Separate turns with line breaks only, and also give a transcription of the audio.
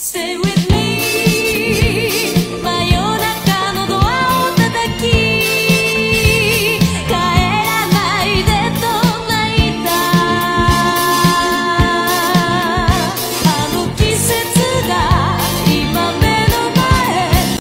Stay with me.